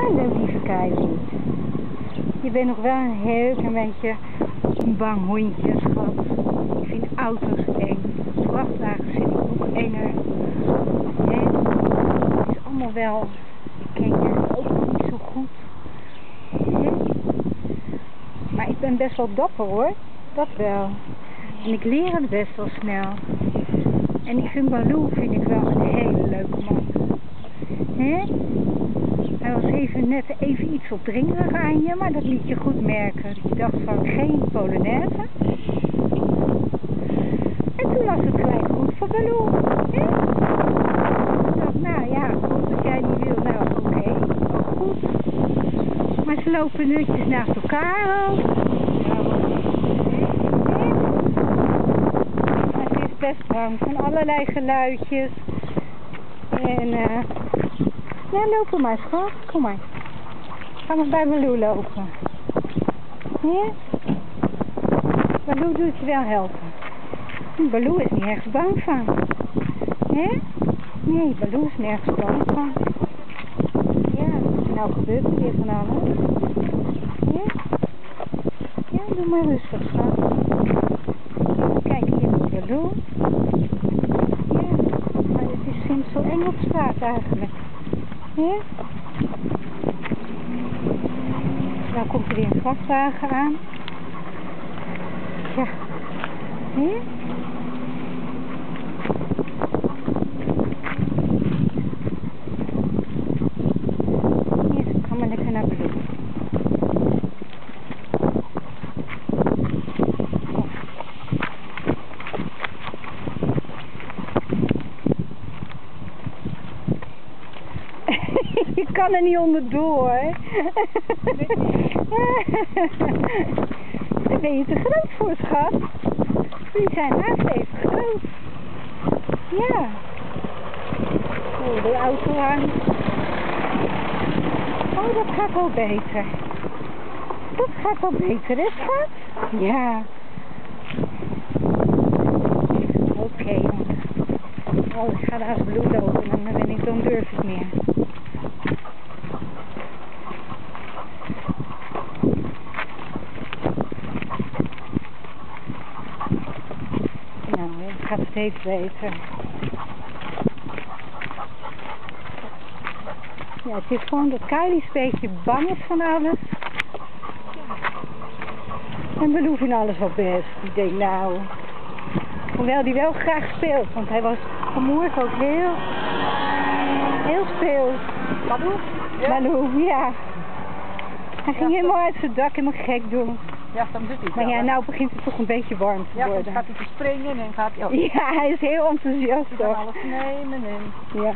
Hallo lieve Kylie. Je bent nog wel een heel klein beetje een bang hondje, schat. Ik vind auto's eng. Vrachtwagens vind ik nog enger. Hè? Het is allemaal wel... Ik ken je ook niet zo goed. Hè? Maar ik ben best wel dapper hoor. Dat wel. En ik leer het best wel snel. En ik vind Baloo vind ik wel een hele leuke man. Hè? Hij was even net even iets opdringerig aan je, maar dat liet je goed merken. Je dacht van geen Polonaise. En toen was het gelijk goed voor Baloo. Ik dacht, nou ja, goed, jij niet wil, nou oké, ook goed. Maar ze lopen netjes naast elkaar ook. Is best bang van allerlei geluidjes. En eh. Ja, lopen maar schat. Kom maar. Ga maar bij Malou lopen. Ja? Baloo doet je wel helpen. Baloo is niet ergens bang van. Ja? Nee, Baloo is nergens bang van. Ja, nou gebeurt er weer van alles. Ja? Ja, doe maar rustig, schat. Kijk hier naar Baloo. Ja, maar het is soms zo eng op straat eigenlijk. Ja? Nou komt er weer een vrachtwagen aan. Ja. Ja? Hier, kom maar lekker naar beneden. Je kan er niet onderdoor. Daar ben je te groot voor, schat. Die zijn haast even groot. Ja. Oh, de auto aan. Oh, dat gaat wel beter. Dat gaat wel beter, hè, schat? Ja. Oké. Oh, ik ga daar bloed lopen en dan ben ik, dan durf ik meer. Nou, het gaat steeds beter. Ja, het is gewoon dat Kylie een beetje bang is van alles. En Baloo vindt alles wel best. Die denkt nou... Hoewel die wel graag speelt, want hij was vanmorgen ook heel... Heel speels. Baloo? Ja? Baloo, ja. Hij ging helemaal uit zijn dak helemaal gek doen. Ja, dan doet hij Maar wel, ja, hè? nou begint het toch een beetje warm te Ja, dan worden. gaat hij te springen en gaat hij... Oh, Ja, hij is heel enthousiast hij kan toch. alles nemen en... Ja.